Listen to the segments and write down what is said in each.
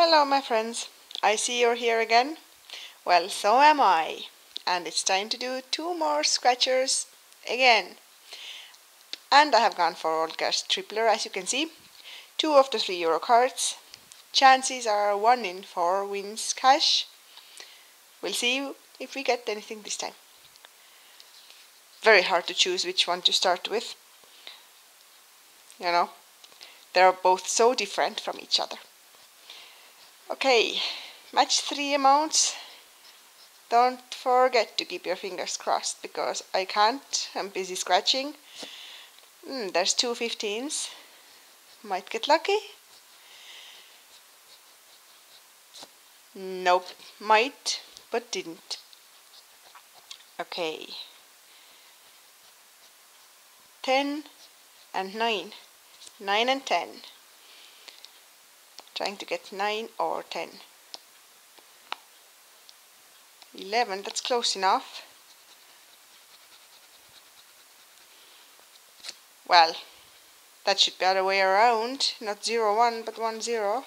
Hello my friends, I see you're here again. Well, so am I. And it's time to do two more scratchers again. And I have gone for Old Cash Tripler as you can see. Two of the three euro cards. Chances are one in four wins cash. We'll see if we get anything this time. Very hard to choose which one to start with. You know, they're both so different from each other. Okay, match three amounts. Don't forget to keep your fingers crossed because I can't. I'm busy scratching. Mm, there's two 15s. Might get lucky. Nope, might, but didn't. Okay. 10 and 9. 9 and 10 trying to get 9 or 10. 11, that's close enough. Well, that should be other way around, not 0, 1, but 1, 0.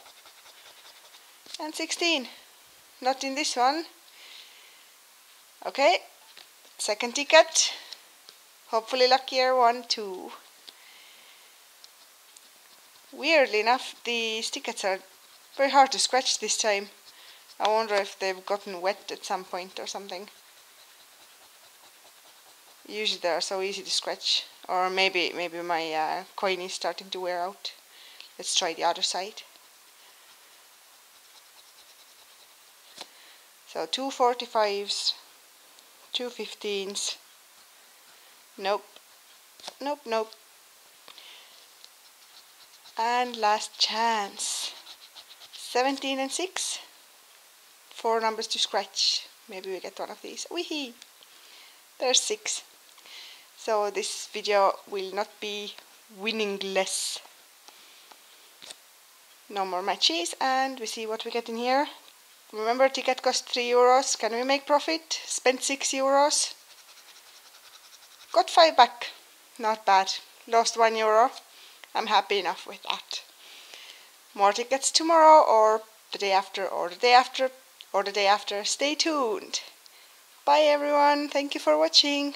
And 16, not in this one. Okay, second ticket, hopefully luckier, 1, 2. Weirdly enough, the tickets are very hard to scratch this time. I wonder if they've gotten wet at some point or something. Usually they are so easy to scratch. Or maybe maybe my uh, coin is starting to wear out. Let's try the other side. So two 45s, two 15s. Nope. Nope, nope. And last chance. 17 and 6. Four numbers to scratch. Maybe we get one of these. Weehee! There's 6. So this video will not be winningless. No more matches and we see what we get in here. Remember ticket cost 3 euros. Can we make profit? Spent 6 euros. Got 5 back. Not bad. Lost 1 euro. I'm happy enough with that. More tickets tomorrow or the day after or the day after or the day after. Stay tuned. Bye everyone. Thank you for watching.